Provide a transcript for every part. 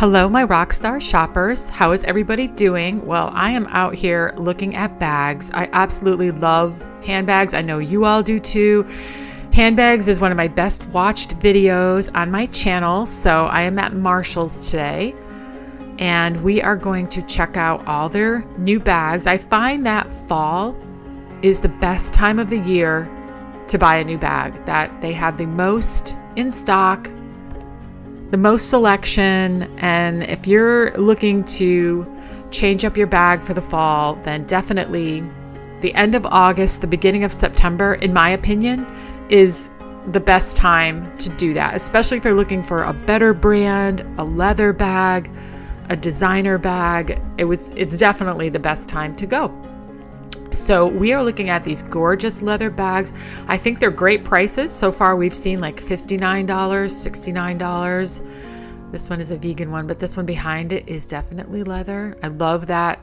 Hello, my rockstar shoppers. How is everybody doing? Well, I am out here looking at bags. I absolutely love handbags. I know you all do too. Handbags is one of my best watched videos on my channel. So I am at Marshall's today and we are going to check out all their new bags. I find that fall is the best time of the year to buy a new bag, that they have the most in stock, the most selection. And if you're looking to change up your bag for the fall, then definitely the end of August, the beginning of September, in my opinion, is the best time to do that, especially if you're looking for a better brand, a leather bag, a designer bag. It was it's definitely the best time to go. So we are looking at these gorgeous leather bags. I think they're great prices. So far we've seen like $59, $69. This one is a vegan one, but this one behind it is definitely leather. I love that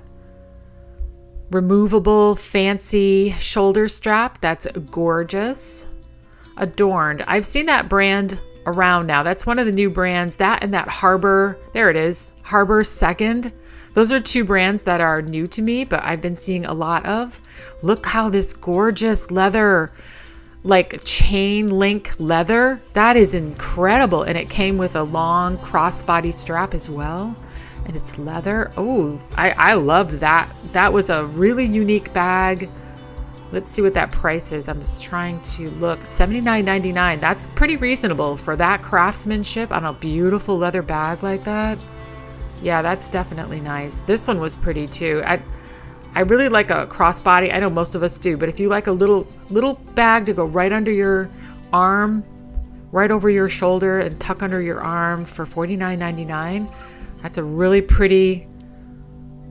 removable fancy shoulder strap. That's gorgeous. Adorned. I've seen that brand around now. That's one of the new brands. That and that Harbor, there it is, Harbor Second. Those are two brands that are new to me, but I've been seeing a lot of. Look how this gorgeous leather, like chain link leather, that is incredible. And it came with a long crossbody strap as well. And it's leather. Oh, I, I that. That was a really unique bag. Let's see what that price is. I'm just trying to look. $79.99. That's pretty reasonable for that craftsmanship on a beautiful leather bag like that. Yeah, that's definitely nice. This one was pretty too. I I really like a crossbody. I know most of us do, but if you like a little little bag to go right under your arm, right over your shoulder and tuck under your arm for $49.99, that's a really pretty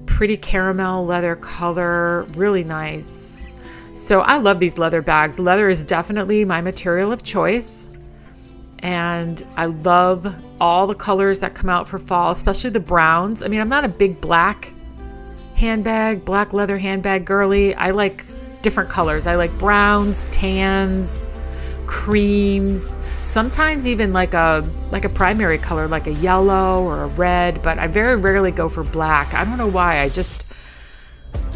pretty caramel leather color, really nice. So I love these leather bags. Leather is definitely my material of choice. And I love all the colors that come out for fall, especially the browns. I mean, I'm not a big black handbag, black leather handbag girly. I like different colors. I like browns, tans, creams, sometimes even like a like a primary color like a yellow or a red, but I very rarely go for black. I don't know why. I just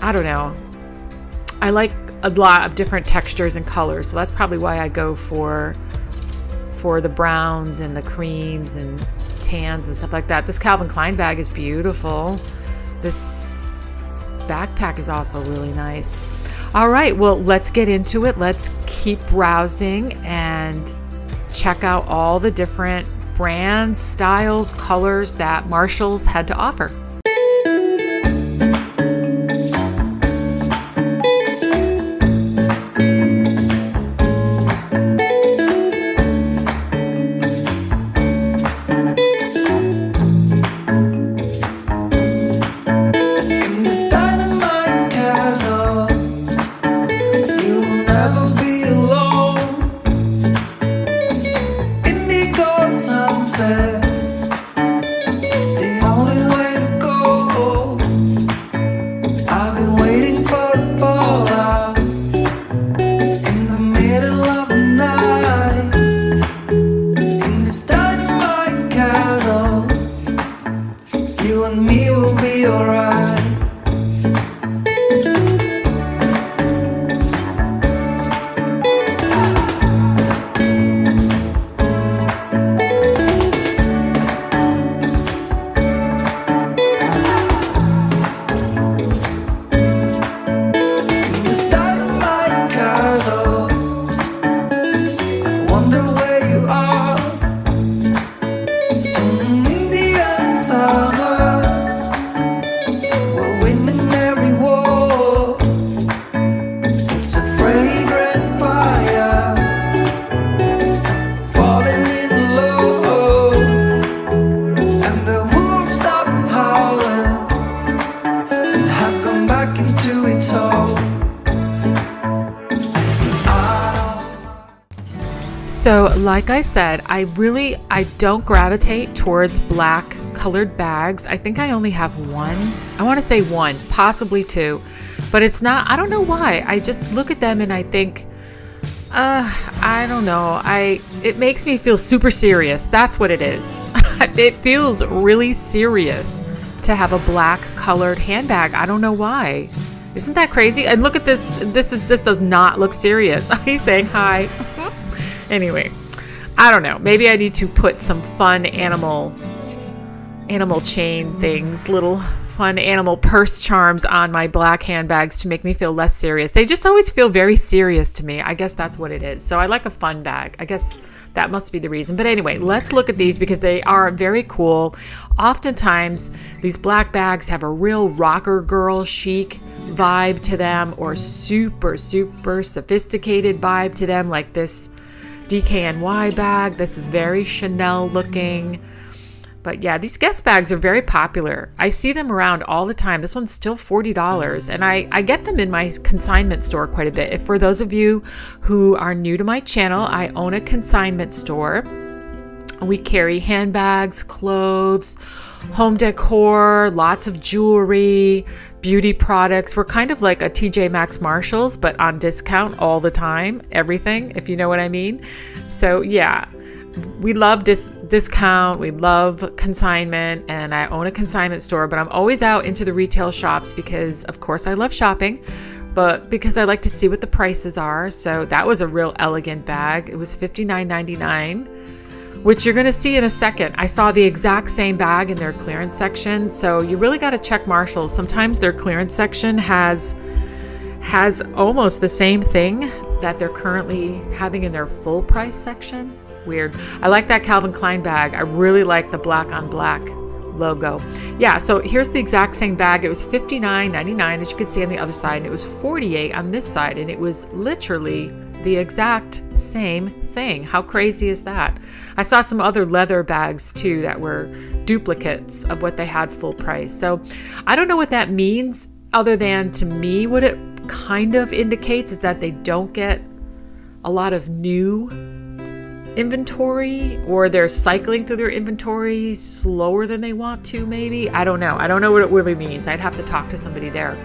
I don't know. I like a lot of different textures and colors. So that's probably why I go for for the browns and the creams and tans and stuff like that. This Calvin Klein bag is beautiful. This backpack is also really nice. All right, well, let's get into it. Let's keep browsing and check out all the different brands, styles, colors that Marshalls had to offer. Like I said, I really I don't gravitate towards black colored bags. I think I only have one. I want to say one, possibly two. But it's not I don't know why. I just look at them and I think uh I don't know. I it makes me feel super serious. That's what it is. it feels really serious to have a black colored handbag. I don't know why. Isn't that crazy? And look at this. This is this does not look serious. He's saying hi. anyway, I don't know. Maybe I need to put some fun animal animal chain things, little fun animal purse charms on my black handbags to make me feel less serious. They just always feel very serious to me. I guess that's what it is. So I like a fun bag. I guess that must be the reason. But anyway, let's look at these because they are very cool. Oftentimes, these black bags have a real rocker girl chic vibe to them or super, super sophisticated vibe to them, like this DKNY bag. This is very Chanel looking. But yeah, these Guess bags are very popular. I see them around all the time. This one's still $40, and I, I get them in my consignment store quite a bit. If for those of you who are new to my channel, I own a consignment store. We carry handbags, clothes, home decor, lots of jewelry, beauty products. We're kind of like a TJ Maxx Marshalls, but on discount all the time, everything, if you know what I mean. So, yeah we love dis- discount, we love consignment, and I own a consignment store, but I'm always out into the retail shops because, of course, I love shopping, but because I like to see what the prices are. So that was a real elegant bag. It was $59.99, which you're going to see in a second. I saw the exact same bag in their clearance section, so you really got to check Marshalls. Sometimes their clearance section has has almost the same thing that they're currently having in their full price section weird. I like that Calvin Klein bag. I really like the black on black logo. Yeah, so here's the exact same bag. It was $59.99 as you can see on the other side, and it was 48 on this side, and it was literally the exact same thing. How crazy is that? I saw some other leather bags too that were duplicates of what they had full price. So I don't know what that means other than to me what it kind of indicates is that they don't get a lot of new inventory or they're cycling through their inventory slower than they want to maybe i don't know i don't know what it really means i'd have to talk to somebody there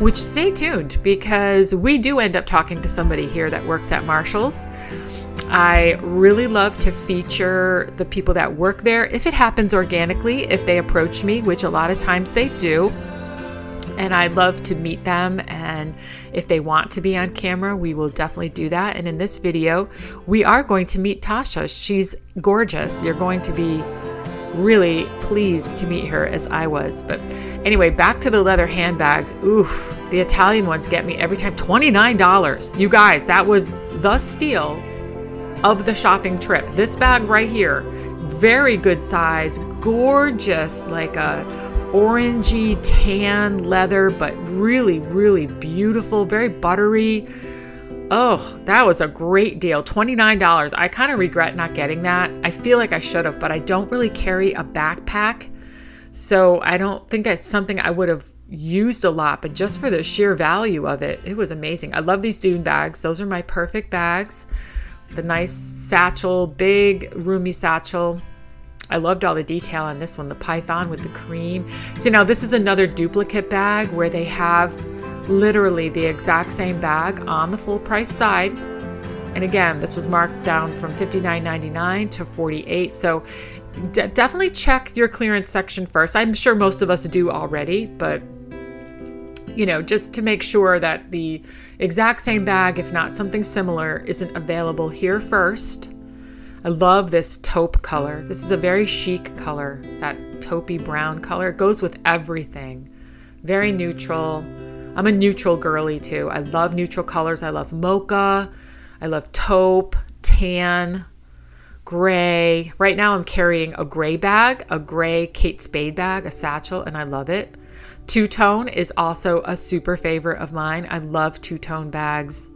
which stay tuned because we do end up talking to somebody here that works at marshalls i really love to feature the people that work there if it happens organically if they approach me which a lot of times they do and I'd love to meet them. And if they want to be on camera, we will definitely do that. And in this video, we are going to meet Tasha. She's gorgeous. You're going to be really pleased to meet her as I was. But anyway, back to the leather handbags. Oof, the Italian ones get me every time. $29. You guys, that was the steal of the shopping trip. This bag right here, very good size, gorgeous, like a orangey tan leather, but really, really beautiful, very buttery. Oh, that was a great deal. $29. I kind of regret not getting that. I feel like I should have, but I don't really carry a backpack. So I don't think it's something I would have used a lot, but just for the sheer value of it, it was amazing. I love these dune bags. Those are my perfect bags. The nice satchel, big, roomy satchel. I loved all the detail on this one, the python with the cream. So now this is another duplicate bag where they have literally the exact same bag on the full price side. And again, this was marked down from $59.99 to 48 So definitely check your clearance section first. I'm sure most of us do already, but you know, just to make sure that the exact same bag, if not something similar, isn't available here first. I love this taupe color. This is a very chic color, that taupey brown color. It goes with everything. Very neutral. I'm a neutral girly too. I love neutral colors. I love mocha. I love taupe, tan, gray. Right now I'm carrying a gray bag, a gray Kate Spade bag, a satchel, and I love it. Two tone is also a super favorite of mine. I love two tone bags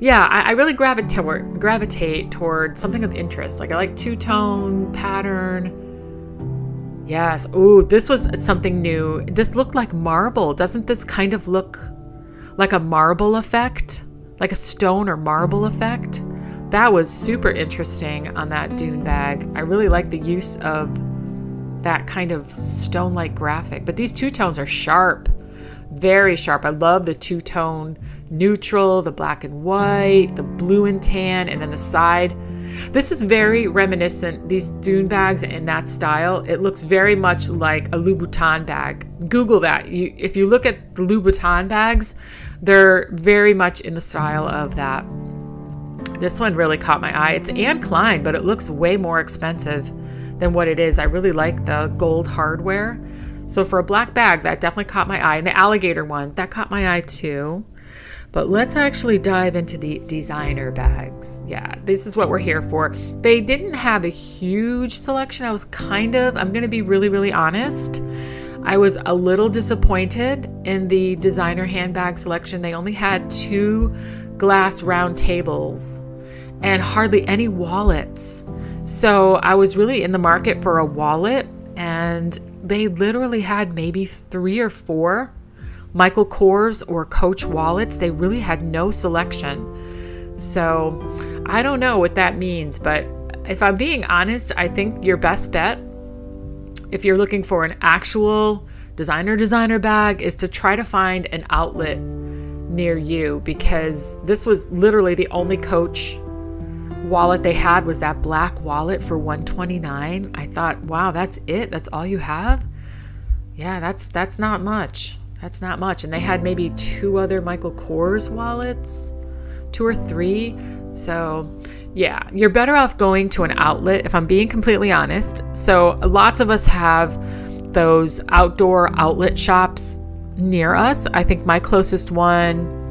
yeah, I, I really gravitate toward, gravitate toward something of interest. Like I like two tone pattern. Yes. Oh, this was something new. This looked like marble. Doesn't this kind of look like a marble effect? Like a stone or marble effect? That was super interesting on that dune bag. I really like the use of that kind of stone like graphic. But these two tones are sharp, very sharp. I love the two tone neutral, the black and white, the blue and tan, and then the side. This is very reminiscent, these dune bags in that style. It looks very much like a Louboutin bag. Google that. You, if you look at the Louboutin bags, they're very much in the style of that. This one really caught my eye. It's Anne Klein, but it looks way more expensive than what it is. I really like the gold hardware. So for a black bag, that definitely caught my eye. And the alligator one, that caught my eye too. But let's actually dive into the designer bags. Yeah, this is what we're here for. They didn't have a huge selection. I was kind of, I'm going to be really, really honest. I was a little disappointed in the designer handbag selection. They only had two glass round tables and hardly any wallets. So I was really in the market for a wallet, and they literally had maybe three or four Michael Kors or Coach wallets. They really had no selection. So I don't know what that means, but if I'm being honest, I think your best bet, if you're looking for an actual designer designer bag, is to try to find an outlet near you because this was literally the only Coach wallet they had was that black wallet for 129 i thought wow that's it? That's all you have? Yeah that's that's not much. That's not much. And they had maybe two other michael kors wallets two or three. So yeah you're better off going to an outlet if i'm being completely honest. So lots of us have those outdoor outlet shops near us. I think my closest one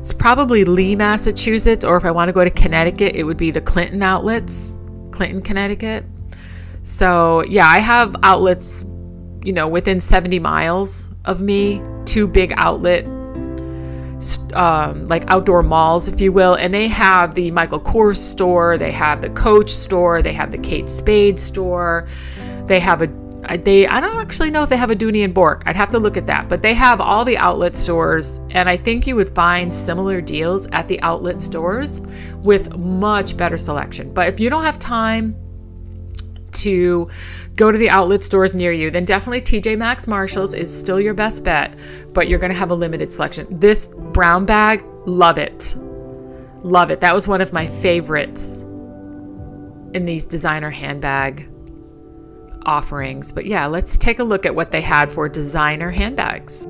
it's probably Lee, Massachusetts, or if I want to go to Connecticut, it would be the Clinton outlets, Clinton, Connecticut. So, yeah, I have outlets, you know, within 70 miles of me, two big outlet, um, like outdoor malls, if you will. And they have the Michael Kors store, they have the Coach store, they have the Kate Spade store, they have a they I don't actually know if they have a Dooney and Bourke. I'd have to look at that, but they have all the outlet stores, and I think you would find similar deals at the outlet stores with much better selection. But if you don't have time to go to the outlet stores near you, then definitely TJ Maxx Marshalls is still your best bet, but you're going to have a limited selection. This brown bag, love it. Love it. That was one of my favorites in these designer handbag offerings. But yeah, let's take a look at what they had for designer handbags.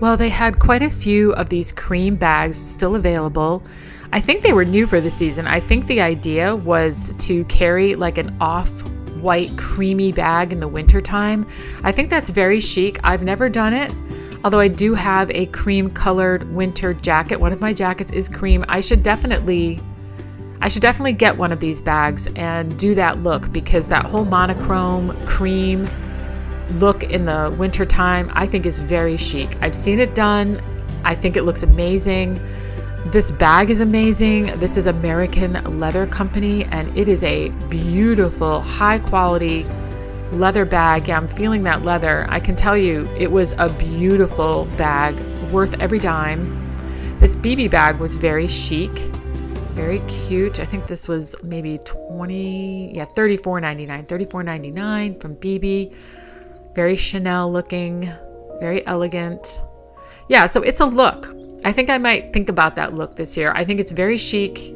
Well, they had quite a few of these cream bags still available. I think they were new for the season. I think the idea was to carry like an off white creamy bag in the wintertime. I think that's very chic. I've never done it, although I do have a cream colored winter jacket. One of my jackets is cream. I should definitely I should definitely get one of these bags and do that look because that whole monochrome cream look in the wintertime I think is very chic. I've seen it done. I think it looks amazing. This bag is amazing. This is American Leather Company and it is a beautiful, high quality leather bag. Yeah, I'm feeling that leather. I can tell you it was a beautiful bag, worth every dime. This BB bag was very chic, very cute. I think this was maybe 20, yeah, 34.99, 34.99 from BB. Very Chanel looking, very elegant. Yeah, so it's a look. I think I might think about that look this year. I think it's very chic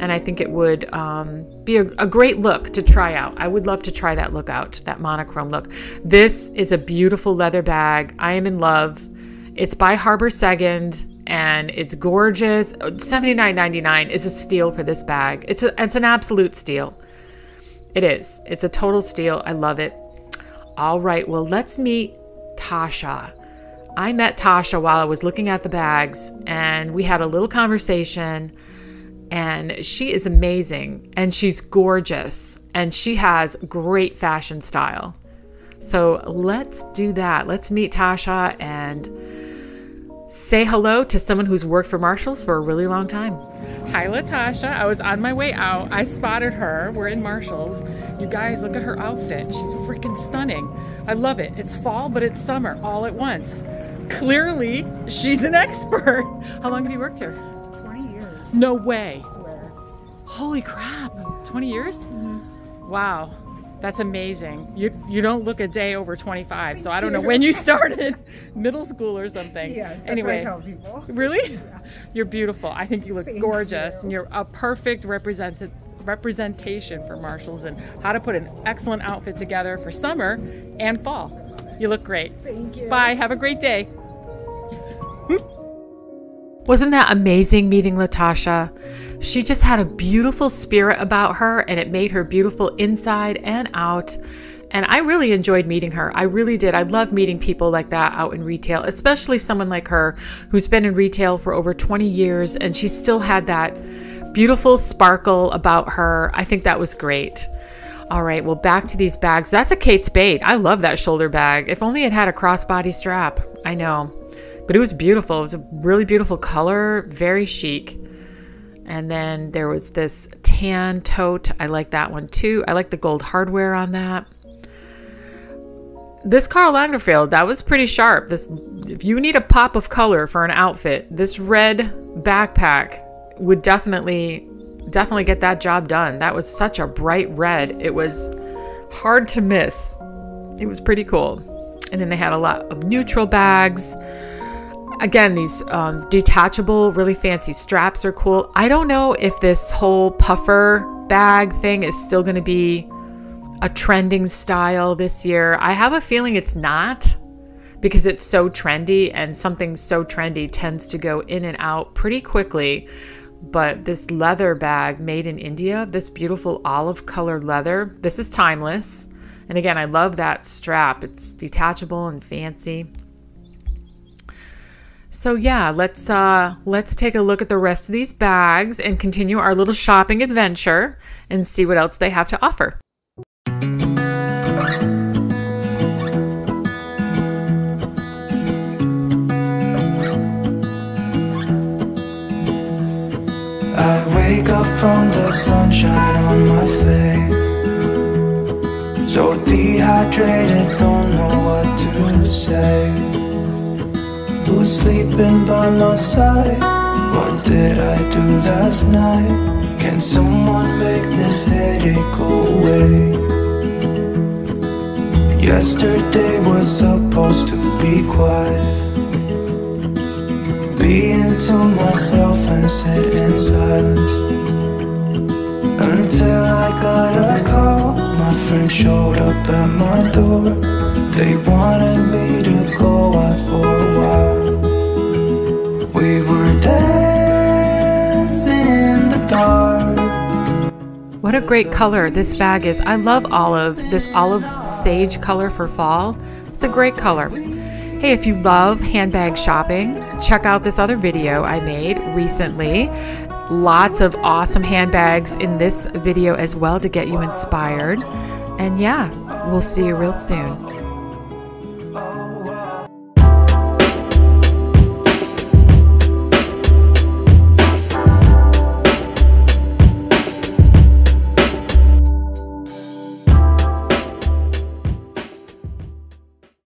and I think it would um, be a, a, great look to try out. I would love to try that look out, that monochrome look. This is a beautiful leather bag. I am in love. It's by Harbor Second and it's gorgeous. $79.99 is a steal for this bag. It's a, it's an absolute steal. It is. It's a total steal. I love it. All right, well, let's meet Tasha. I met Tasha while I was looking at the bags and we had a little conversation and she is amazing and she's gorgeous and she has great fashion style. So let's do that. Let's meet Tasha and say hello to someone who's worked for Marshalls for a really long time. Hi, Latasha. I was on my way out. I spotted her. We're in Marshalls. You guys, look at her outfit. She's freaking stunning. I love it. It's fall, but it's summer all at once. Clearly, she's an expert. How long have you worked here? 20 years. No way. Holy crap. 20 years? Mm-hmm. Wow. That's amazing. You you don't look a day over 25, so I don't know when you started, middle school or something. Yes, anyway, tell people. Really? Yeah. You're beautiful. I think you look Thank gorgeous, you. and you're a perfect represented representation for Marshalls and how to put an excellent outfit together for summer and fall. You look great. Thank you. Bye. Have a great day. Wasn't that amazing meeting Latasha? She just had a beautiful spirit about her and it made her beautiful inside and out. And I really enjoyed meeting her. I really did. I love meeting people like that out in retail, especially someone like her who's been in retail for over 20 years and she still had that beautiful sparkle about her. I think that was great. All right, well, back to these bags. That's a Kate Spade. I love that shoulder bag. If only it had a crossbody strap. I know but it was beautiful. It was a really beautiful color, very chic. And then there was this tan tote. I like that one too. I like the gold hardware on that. This Karl Lagerfeld, that was pretty sharp. This if you need a pop of color for an outfit, this red backpack would definitely definitely get that job done. That was such a bright red. It was hard to miss. It was pretty cool. And then they had a lot of neutral bags again, these um, detachable, really fancy straps are cool. I don't know if this whole puffer bag thing is still going to be a trending style this year. I have a feeling it's not because it's so trendy and something so trendy tends to go in and out pretty quickly. But this leather bag made in India, this beautiful olive colored leather, this is timeless. And again, I love that strap. It's detachable and fancy. So yeah, let's uh, let's take a look at the rest of these bags and continue our little shopping adventure and see what else they have to offer. Up from the sunshine on my face So dehydrated, don't know what to say Who's sleeping by my side? What did I do last night? Can someone make this headache go away? Yesterday was supposed to be quiet Being to myself and sit in silence Until I got a call My friend showed up at my door They wanted me to go out for a while we were dancing in the dark. What a great color this bag is. I love olive, this olive sage color for fall. It's a great color. Hey, if you love handbag shopping, check out this other video I made recently. Lots of awesome handbags in this video as well to get you inspired. And yeah, we'll see you real soon.